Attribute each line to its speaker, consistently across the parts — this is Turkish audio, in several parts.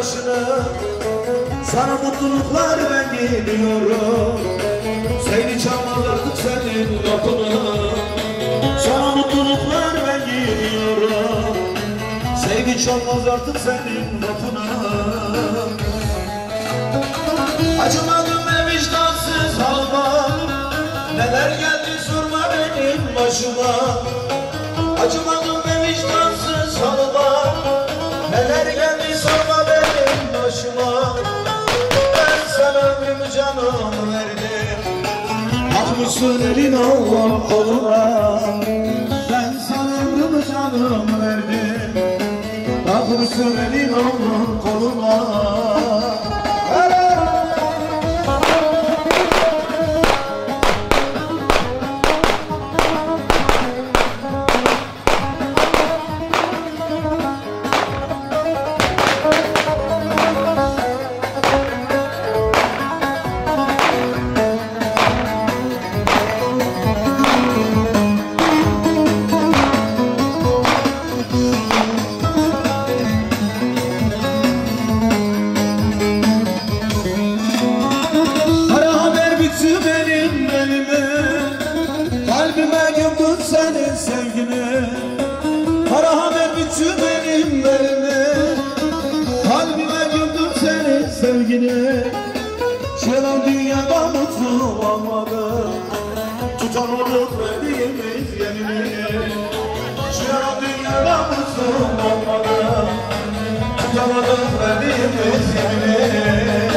Speaker 1: başını Sana mutluluklar ben diliyorum Seni çalmaz artık senin kapını Sana mutluluklar ben diliyorum Sevgi çalmaz artık senin kapını Acımadım ve vicdansız halma Neler geldi sorma benim başıma. Acımadım Atmışsın elin Allah koluna. Ben sana ömrümü canımı verdim Atmışsın elin Allah koluna verdiğimiz yemini Şöyle dünyada mutlu olmadı Tutamadık verdiğimiz yemini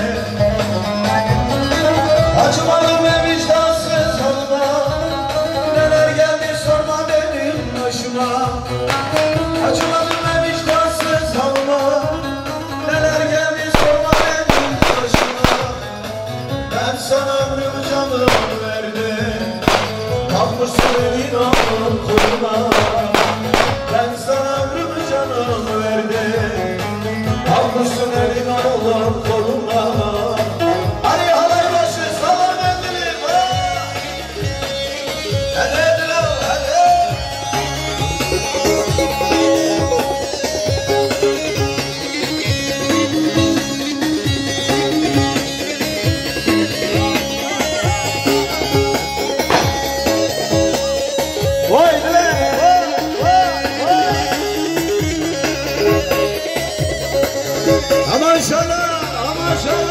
Speaker 1: Kalkmışsın elin alın koluna Aman şala